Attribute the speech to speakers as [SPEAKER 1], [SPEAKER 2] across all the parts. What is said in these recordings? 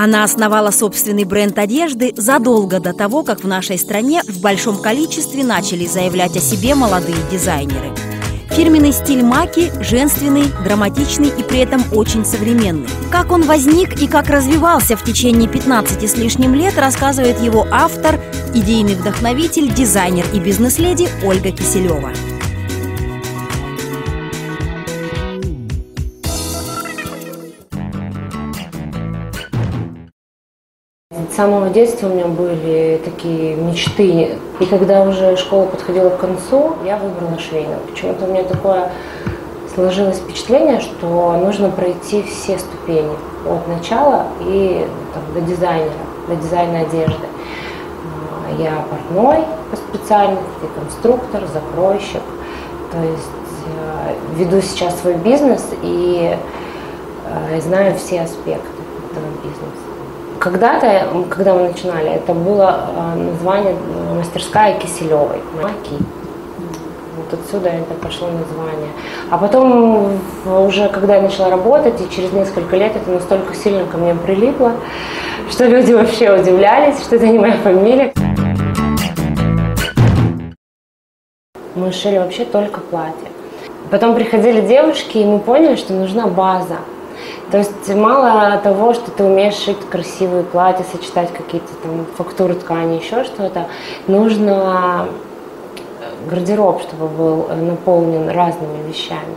[SPEAKER 1] Она основала собственный бренд одежды задолго до того, как в нашей стране в большом количестве начали заявлять о себе молодые дизайнеры. Фирменный стиль Маки женственный, драматичный и при этом очень современный. Как он возник и как развивался в течение 15 с лишним лет, рассказывает его автор, идейный вдохновитель, дизайнер и бизнес-леди Ольга Киселева.
[SPEAKER 2] Самого детства у меня были такие мечты. И когда уже школа подходила к концу, я выбрала швейную. Почему-то у меня такое сложилось впечатление, что нужно пройти все ступени от начала и там, до дизайнера, до дизайна одежды. Я портной по специальности, конструктор, закройщик. То есть э, веду сейчас свой бизнес и э, знаю все аспекты этого бизнеса. Когда-то, когда мы начинали, это было э, название мастерская Киселевой, Маки. Вот отсюда это пошло название. А потом, уже когда я начала работать, и через несколько лет это настолько сильно ко мне прилипло, что люди вообще удивлялись, что это не моя фамилия. Мы шили вообще только платья. Потом приходили девушки, и мы поняли, что нужна база. То есть мало того, что ты умеешь шить красивые платья, сочетать какие-то там фактуры ткани, еще что-то, нужно гардероб, чтобы был наполнен разными вещами.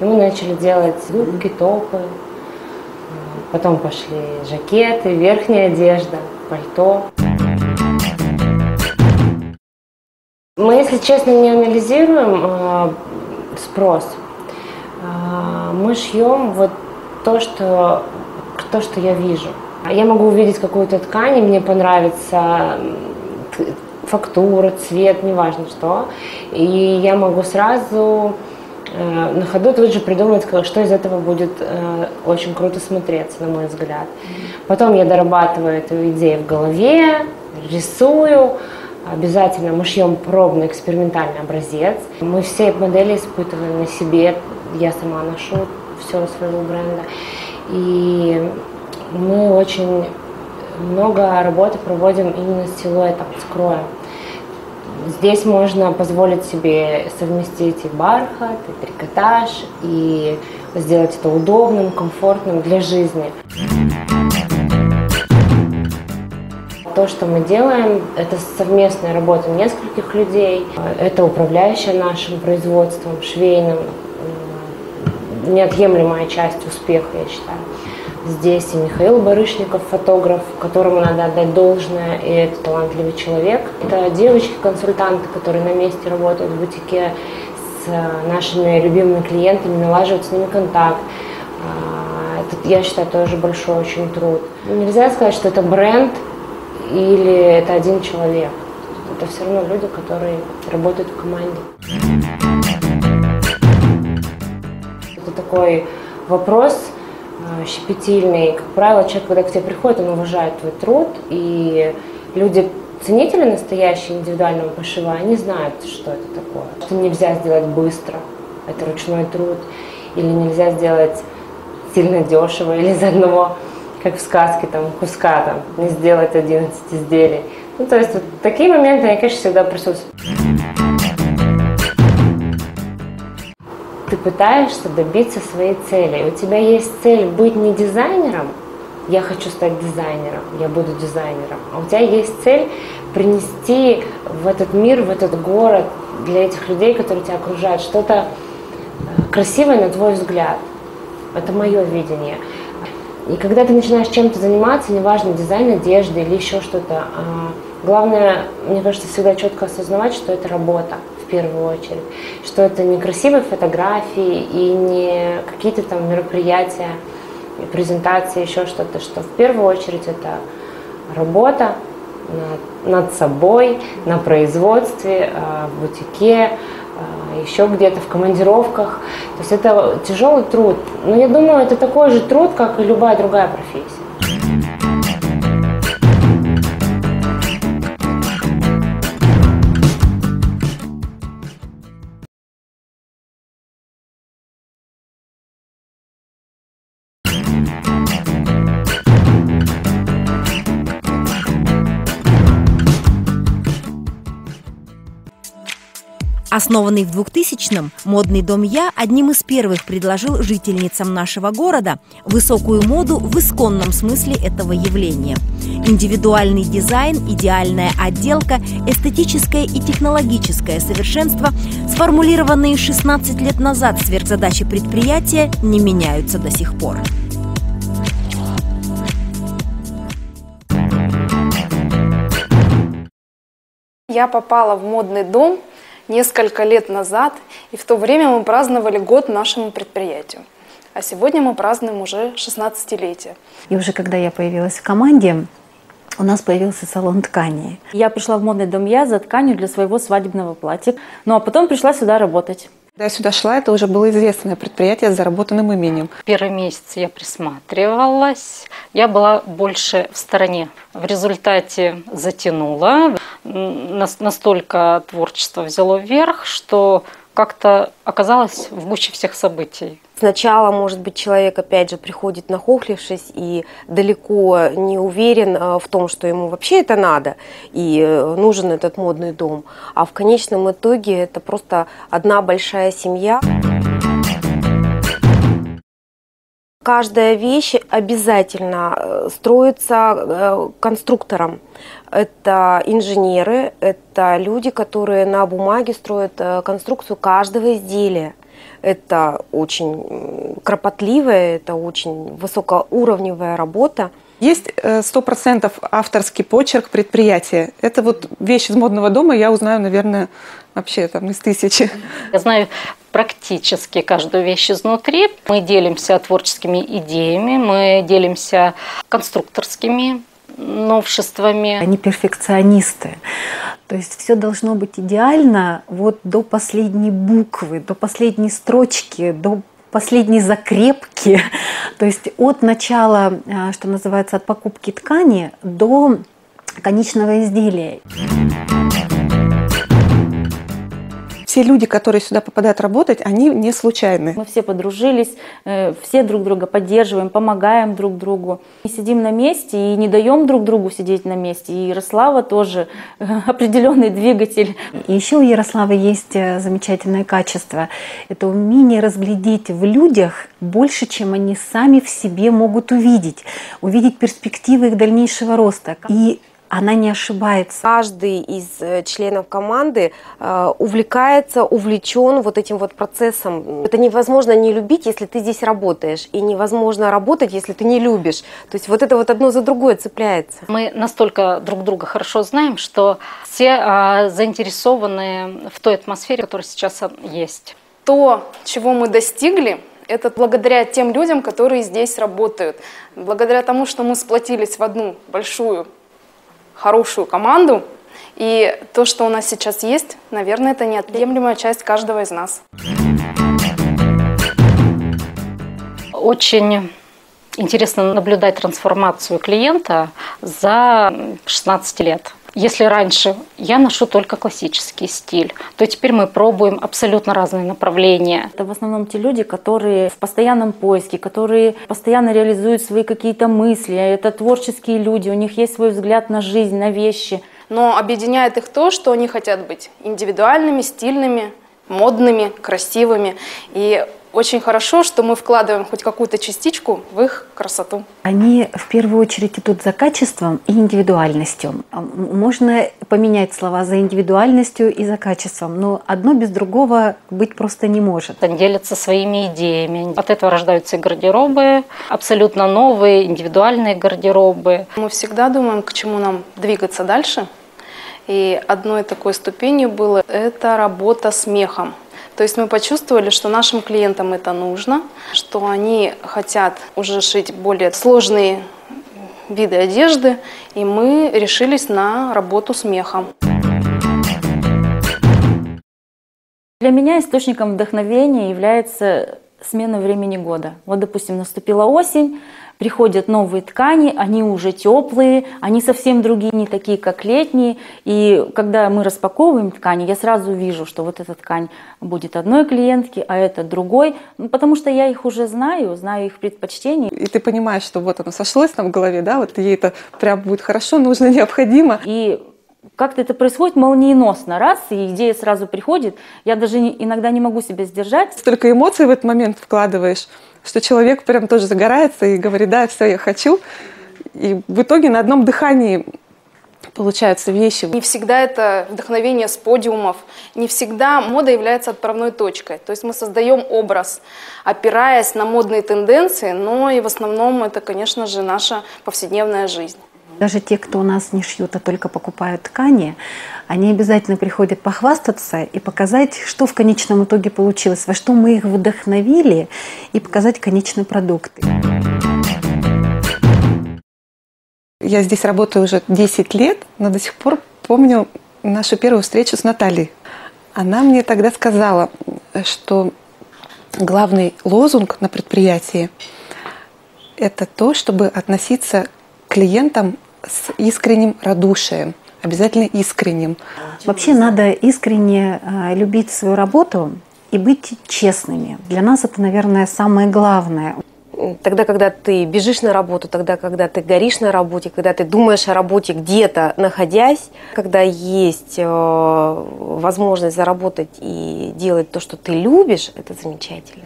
[SPEAKER 2] И мы начали делать юбки, топы, потом пошли жакеты, верхняя одежда, пальто. Мы, если честно, не анализируем э, спрос. Э, мы шьем вот то, что, то, что я вижу. Я могу увидеть какую-то ткань, и мне понравится фактура, цвет, неважно что. И я могу сразу э, на ходу тут же придумать, что из этого будет э, очень круто смотреться, на мой взгляд. Потом я дорабатываю эту идею в голове, рисую. Обязательно мы шьем пробный экспериментальный образец. Мы все модели испытываем на себе. Я сама ношу все своего бренда. И мы очень много работы проводим именно с силуэтом, с кроем. Здесь можно позволить себе совместить и бархат, и трикотаж, и сделать это удобным, комфортным для жизни. То, что мы делаем, это совместная работа нескольких людей. Это управляющая нашим производством, швейным, неотъемлемая часть успеха, я считаю. Здесь и Михаил Барышников, фотограф, которому надо отдать должное, и это талантливый человек. Это девочки-консультанты, которые на месте работают в бутике с нашими любимыми клиентами, налаживают с ними контакт. А, это, я считаю, тоже большой очень труд. Нельзя сказать, что это бренд или это один человек. Это все равно люди, которые работают в команде такой вопрос э, щепетильный. Как правило, человек, когда к тебе приходит, он уважает твой труд, и люди ценители настоящие индивидуального пошива, они знают, что это такое. Что нельзя сделать быстро, это ручной труд, или нельзя сделать сильно дешево, или из одного, как в сказке, там, куска, там, не сделать 11 изделий. Ну, то есть вот такие моменты, они, конечно, всегда присутствуют. Пытаешься добиться своей цели. У тебя есть цель быть не дизайнером, я хочу стать дизайнером, я буду дизайнером. А у тебя есть цель принести в этот мир, в этот город для этих людей, которые тебя окружают, что-то э, красивое на твой взгляд. Это мое видение. И когда ты начинаешь чем-то заниматься, неважно, дизайн одежды или еще что-то, а, главное, мне кажется, всегда четко осознавать, что это работа первую очередь, что это не красивые фотографии и не какие-то там мероприятия, презентации, еще что-то, что в первую очередь это работа над, над собой, на производстве, а, в бутике, а, еще где-то в командировках. То есть это тяжелый труд. Но я думаю, это такой же труд, как и любая другая профессия.
[SPEAKER 1] Основанный в 2000-м, модный дом «Я» одним из первых предложил жительницам нашего города высокую моду в исконном смысле этого явления. Индивидуальный дизайн, идеальная отделка, эстетическое и технологическое совершенство, сформулированные 16 лет назад сверхзадачи предприятия, не меняются до сих пор.
[SPEAKER 3] Я попала в модный дом несколько лет назад, и в то время мы праздновали год нашему предприятию. А сегодня мы празднуем уже 16-летие.
[SPEAKER 4] И уже когда я появилась в команде, у нас появился салон тканей.
[SPEAKER 5] Я пришла в модный дом я за тканью для своего свадебного платья. Ну а потом пришла сюда работать.
[SPEAKER 6] Когда я сюда шла, это уже было известное предприятие с заработанным именем.
[SPEAKER 7] Первый месяц я присматривалась, я была больше в стороне. В результате затянула, настолько творчество взяло вверх, что как-то оказалась в гуще всех событий.
[SPEAKER 2] Сначала, может быть, человек, опять же, приходит нахохлившись и далеко не уверен э, в том, что ему вообще это надо и э, нужен этот модный дом. А в конечном итоге это просто одна большая семья. Каждая вещь обязательно э, строится конструктором. Это инженеры, это люди, которые на бумаге строят конструкцию каждого изделия. Это очень кропотливая, это очень высокоуровневая работа.
[SPEAKER 6] Есть э, сто процентов авторский почерк предприятия. Это вот вещь из модного дома, я узнаю, наверное, вообще там из тысячи.
[SPEAKER 7] Я знаю практически каждую вещь изнутри. Мы делимся творческими идеями, мы делимся конструкторскими новшествами.
[SPEAKER 4] Они перфекционисты. То есть все должно быть идеально вот до последней буквы, до последней строчки, до последней закрепки. То есть от начала, а, что называется, от покупки ткани до конечного изделия
[SPEAKER 6] все люди, которые сюда попадают работать, они не случайны.
[SPEAKER 5] Мы все подружились, э, все друг друга поддерживаем, помогаем друг другу. Не сидим на месте и не даем друг другу сидеть на месте. И Ярослава тоже э, определенный двигатель.
[SPEAKER 4] И еще у Ярославы есть э, замечательное качество. Это умение разглядеть в людях больше, чем они сами в себе могут увидеть. Увидеть перспективы их дальнейшего роста. И она не ошибается.
[SPEAKER 2] Каждый из э, членов команды э, увлекается, увлечен вот этим вот процессом. Это невозможно не любить, если ты здесь работаешь, и невозможно работать, если ты не любишь. То есть вот это вот одно за другое цепляется.
[SPEAKER 7] Мы настолько друг друга хорошо знаем, что все а, заинтересованы в той атмосфере, которая сейчас есть.
[SPEAKER 3] То, чего мы достигли, это благодаря тем людям, которые здесь работают. Благодаря тому, что мы сплотились в одну большую хорошую команду. И то, что у нас сейчас есть, наверное, это неотъемлемая часть каждого из нас.
[SPEAKER 7] Очень интересно наблюдать трансформацию клиента за 16 лет. Если раньше я ношу только классический стиль, то теперь мы пробуем абсолютно разные направления.
[SPEAKER 5] Это в основном те люди, которые в постоянном поиске, которые постоянно реализуют свои какие-то мысли. Это творческие люди, у них есть свой взгляд на жизнь, на вещи.
[SPEAKER 3] Но объединяет их то, что они хотят быть индивидуальными, стильными, модными, красивыми. И очень хорошо, что мы вкладываем хоть какую-то частичку в их красоту.
[SPEAKER 4] Они в первую очередь идут за качеством и индивидуальностью. Можно поменять слова за индивидуальностью и за качеством, но одно без другого быть просто не может.
[SPEAKER 7] Они делятся своими идеями. От этого рождаются гардеробы, абсолютно новые, индивидуальные гардеробы.
[SPEAKER 3] Мы всегда думаем, к чему нам двигаться дальше. И одной такой ступенью было это работа с мехом. То есть мы почувствовали, что нашим клиентам это нужно, что они хотят уже шить более сложные виды одежды, и мы решились на работу с мехом.
[SPEAKER 5] Для меня источником вдохновения является смена времени года. Вот, допустим, наступила осень, приходят новые ткани, они уже теплые, они совсем другие, не такие, как летние. И когда мы распаковываем ткани, я сразу вижу, что вот эта ткань будет одной клиентки, а это другой, ну, потому что я их уже знаю, знаю их предпочтения.
[SPEAKER 6] И ты понимаешь, что вот оно сошлось там в голове, да, вот ей это прям будет хорошо, нужно, необходимо.
[SPEAKER 5] И как-то это происходит молниеносно, раз, и идея сразу приходит. Я даже иногда не могу себя сдержать.
[SPEAKER 6] Столько эмоций в этот момент вкладываешь, что человек прям тоже загорается и говорит, да, все, я хочу. И в итоге на одном дыхании получаются вещи.
[SPEAKER 3] Не всегда это вдохновение с подиумов, не всегда мода является отправной точкой. То есть мы создаем образ, опираясь на модные тенденции, но и в основном это, конечно же, наша повседневная жизнь.
[SPEAKER 4] Даже те, кто у нас не шьют, а только покупают ткани, они обязательно приходят похвастаться и показать, что в конечном итоге получилось, во что мы их вдохновили, и показать конечный продукт.
[SPEAKER 6] Я здесь работаю уже 10 лет, но до сих пор помню нашу первую встречу с Натальей. Она мне тогда сказала, что главный лозунг на предприятии – это то, чтобы относиться к клиентам с искренним радушием, обязательно искренним.
[SPEAKER 4] Вообще надо искренне э, любить свою работу и быть честными. Для нас это, наверное, самое главное
[SPEAKER 2] тогда, когда ты бежишь на работу, тогда, когда ты горишь на работе, когда ты думаешь о работе где-то, находясь, когда есть э, возможность заработать и делать то, что ты любишь, это замечательно.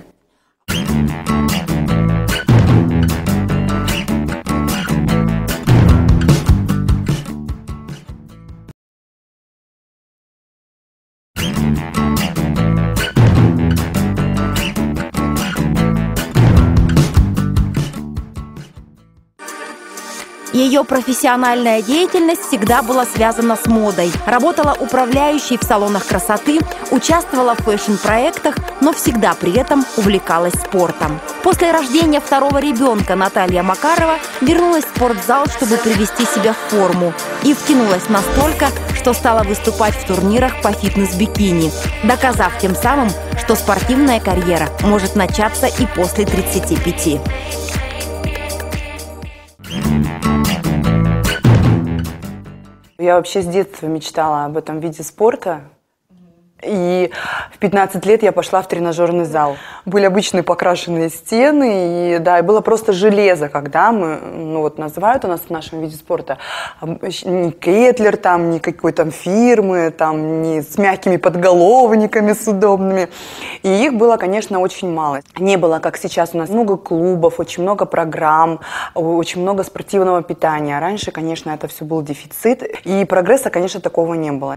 [SPEAKER 1] Ее профессиональная деятельность всегда была связана с модой. Работала управляющей в салонах красоты, участвовала в фэшн-проектах, но всегда при этом увлекалась спортом. После рождения второго ребенка Наталья Макарова вернулась в спортзал, чтобы привести себя в форму. И втянулась настолько, что стала выступать в турнирах по фитнес-бикини, доказав тем самым, что спортивная карьера может начаться и после 35.
[SPEAKER 8] Я вообще с детства мечтала об этом виде спорта. И в 15 лет я пошла в тренажерный зал. Были обычные покрашенные стены, и да, и было просто железо, когда мы, ну вот называют у нас в нашем виде спорта, не Кетлер там, ни какой там фирмы, там, не с мягкими подголовниками, с удобными. И их было, конечно, очень мало. Не было, как сейчас у нас, много клубов, очень много программ, очень много спортивного питания. Раньше, конечно, это все был дефицит, и прогресса, конечно, такого не было.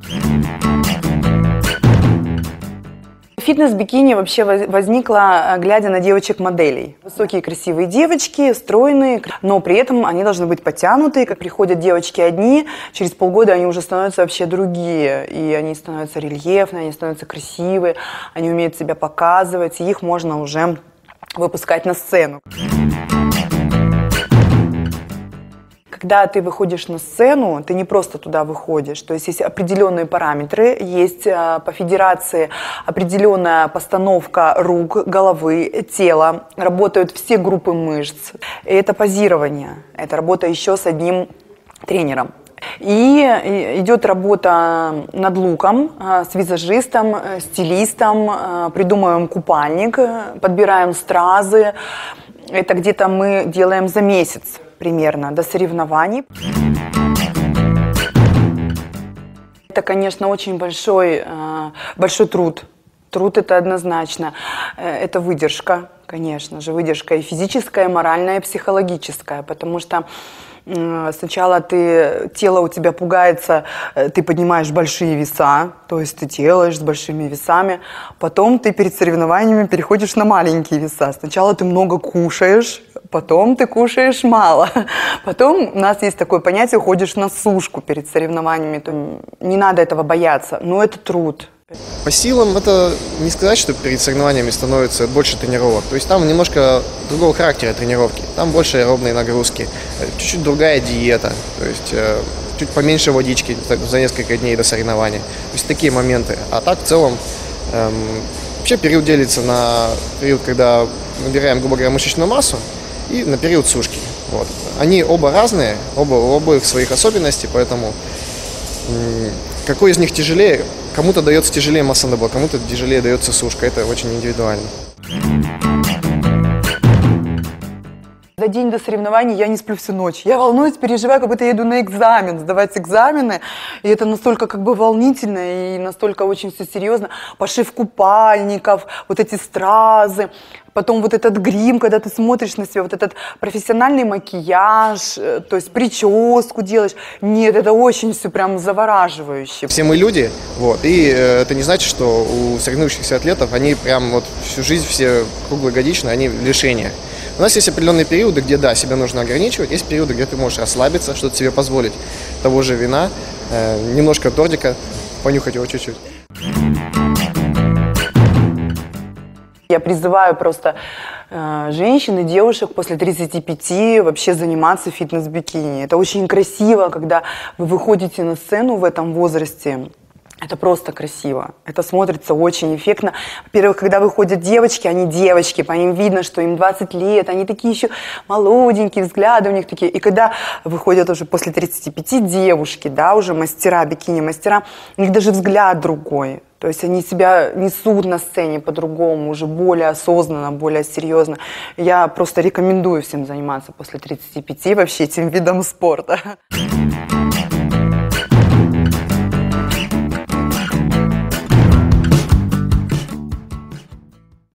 [SPEAKER 8] Фитнес-бикини вообще возникла, э, глядя на девочек-моделей. Высокие красивые девочки, стройные, но при этом они должны быть подтянутые. Как приходят девочки одни, через полгода они уже становятся вообще другие. И они становятся рельефные, они становятся красивые, они умеют себя показывать, и их можно уже выпускать на сцену. Когда ты выходишь на сцену, ты не просто туда выходишь. То есть есть определенные параметры, есть а, по федерации определенная постановка рук, головы, тела, работают все группы мышц. И это позирование, это работа еще с одним тренером. И идет работа над луком а, с визажистом, э, стилистом, а, придумываем купальник, подбираем стразы. Это где-то мы делаем за месяц примерно до соревнований. Это, конечно, очень большой, э, большой труд. Труд это однозначно. Э, это выдержка, конечно же, выдержка и физическая, и моральная, и психологическая, потому что Сначала ты, тело у тебя пугается, э, ты поднимаешь большие веса, то есть ты делаешь с большими весами. Потом ты перед соревнованиями переходишь на маленькие веса. Сначала ты много кушаешь, потом ты кушаешь мало. Потом у нас есть такое понятие, ходишь на сушку перед соревнованиями. То не надо этого бояться, но это труд.
[SPEAKER 9] По силам это не сказать, что перед соревнованиями становится больше тренировок. То есть там немножко другого характера тренировки. Там больше аэробные нагрузки, чуть-чуть другая диета. То есть э, чуть поменьше водички за несколько дней до соревнований. То есть такие моменты. А так в целом эм, вообще период делится на период, когда набираем, грубо говоря, мышечную массу, и на период сушки. Вот. Они оба разные, оба, у обоих своих особенностей, поэтому какой из них тяжелее, Кому-то дается тяжелее масса масса кому-то тяжелее дается сушка. Это очень индивидуально.
[SPEAKER 8] За день до соревнований я не сплю всю ночь. Я волнуюсь, переживаю, как будто я еду на экзамен, сдавать экзамены. И это настолько как бы волнительно и настолько очень все серьезно. Пошив купальников, вот эти стразы, потом вот этот грим, когда ты смотришь на себя, вот этот профессиональный макияж, э, то есть прическу делаешь. Нет, это очень все прям завораживающе.
[SPEAKER 9] Все мы люди, вот, и э, это не значит, что у соревнующихся атлетов они прям вот всю жизнь все круглогодично, они в лишениях. У нас есть определенные периоды, где, да, себя нужно ограничивать, есть периоды, где ты можешь расслабиться, что-то себе позволить. Того же вина, э, немножко тортика, понюхать его чуть-чуть.
[SPEAKER 8] Я призываю просто э, женщин и девушек после 35 вообще заниматься фитнес-бикини. Это очень красиво, когда вы выходите на сцену в этом возрасте это просто красиво. Это смотрится очень эффектно. Во-первых, когда выходят девочки, они девочки, по ним видно, что им 20 лет, они такие еще молоденькие, взгляды у них такие. И когда выходят уже после 35 девушки, да, уже мастера, бикини-мастера, у них даже взгляд другой. То есть они себя несут на сцене по-другому, уже более осознанно, более серьезно. Я просто рекомендую всем заниматься после 35 вообще этим видом спорта.